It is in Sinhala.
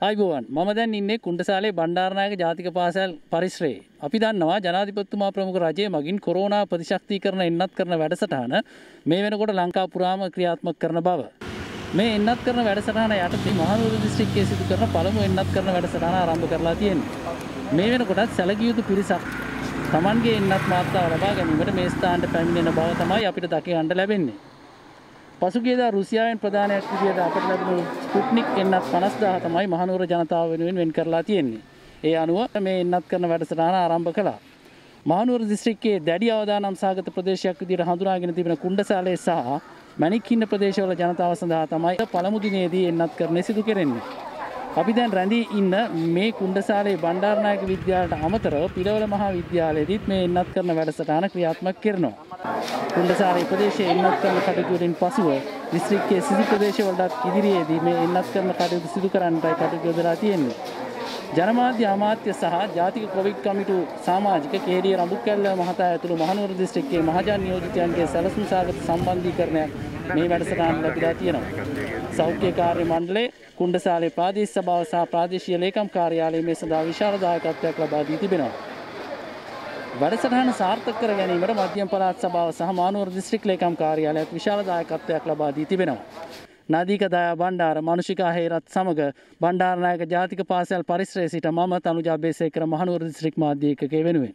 අයිබෝවන් මම දැන් ඉන්නේ කුණ්ඩසාලේ බණ්ඩාරනායක ජාතික පාසල් පරිශ්‍රයේ. අපි දන්නවා ජනාධිපතිතුමා ප්‍රමුඛ රජය මගින් කොරෝනා ප්‍රතිශක්තිකරණ එන්නත් කරන වැඩසටහන මේ වෙනකොට ලංකා පුරාම ක්‍රියාත්මක කරන බව. මේ එන්නත් කරන වැඩසටහන යටතේ මහනුවර දිස්ත්‍රික්කයේ සිදු කරන පළමු එන්නත් කරන වැඩසටහන ආරම්භ කරලා තියෙනවා. මේ වෙනකොටත් සැලකිය යුතු පිරිසක් Tamanගේ එන්නත් මාත්‍රාව ලබා ගැනීමට මේ ස්ථානට පැමිණෙන බව තමයි අපිට දකින්න ලැබෙන්නේ. පසුගියදා රුසියාවෙන් ප්‍රධානයක් විදියට අපට ලැබුණු ස්පුට්නික් එන්නත් 50000 තමයි මහනුවර ජනතාව වෙනුවෙන් වෙන් කරලා තියෙන්නේ. ඒ අනුව මේ එන්නත් කරන වැඩසටහන ආරම්භ කළා. මහනුවර දිස්ත්‍රික්කයේ දැඩි අවදානම් සාගත ප්‍රදේශයක් විදියට හඳුනාගෙන තිබෙන කුණ්ඩසාලේ සහ මණික්කින්න ප්‍රදේශවල ජනතාව සඳහා තමයි පළමු දිනේදී එන්නත් කරන්නේ සිදු කෙරෙන්නේ. අපි දැන් රැඳී ඉන්න මේ කුණ්ඩසාලේ බණ්ඩාරනායක විද්‍යාලයට අමතරව පිළවල මහා විද්‍යාලයේදීත් මේ එන්නත් කරන වැඩසටහන ක්‍රියාත්මක කරනවා. කුණ්ඩසාරේ ප්‍රදේශයේ එන්නත් කරන කටයුතු වලින් පසුව දිස්ත්‍රික්කයේ සිසි ප්‍රදේශවලට ඉදිරියේදී මේ එන්නත් කරන කටයුතු සිදු කරන්නටයි කටයුතු යොදලා තියෙන්නේ. ජනමාධ්‍ය අමාත්‍ය සහ ජාතික කොවිඩ් කමිටු සමාජික කේරිය රඹුකැල්ල මහතා ඇතුළු මහනුවර දිස්ත්‍රික්කයේ මහජන නියෝජිතයන්ගේ සැලසුම් සාගත සම්බන්ධීකරණයක් මේ වැඩසටහන ලැබිලා තියෙනවා. සෞඛ්‍ය කාර්ය මණ්ඩලයේ කුණ්ඩසාලේ ප්‍රාදේශ සභාව සහ ප්‍රාදේශීය ලේකම් කාර්යාලය මේ සඳහා විශාල දායකත්වයක් ලබා දී තිබෙනවා. වැඩසටහන සාර්ථක කර ගැනීමට මධ්‍යම පළාත් සභාව සහ මානුවර දිස්ත්‍රික් ලේකම් කාර්යාලයත් විශාල දායකත්වයක් ලබා දී තිබෙනවා. නදීක දයා බණ්ඩාර මනුෂිකා හේරත් සමග බණ්ඩාරනායක ජාතික පාසල් පරිශ්‍රයේ සිට මම තනුජා බේසේකර මහනුවර දිස්ත්‍රික් මාධ්‍ය ඒකකයේ වෙනුවෙන්